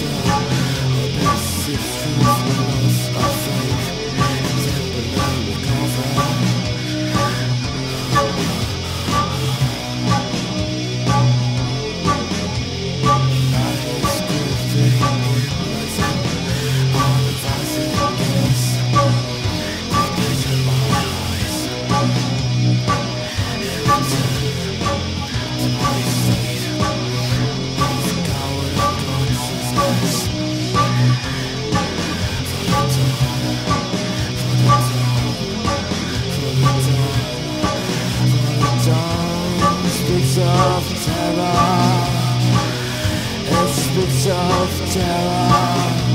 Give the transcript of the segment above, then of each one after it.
down. This is speaks of terror. It speaks of terror.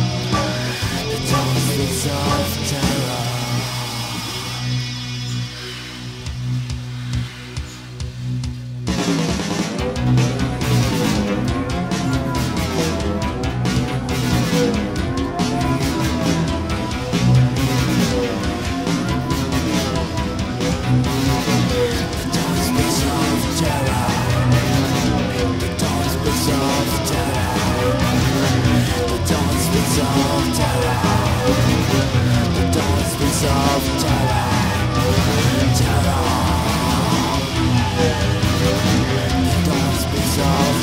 of terror, terror. Those beats of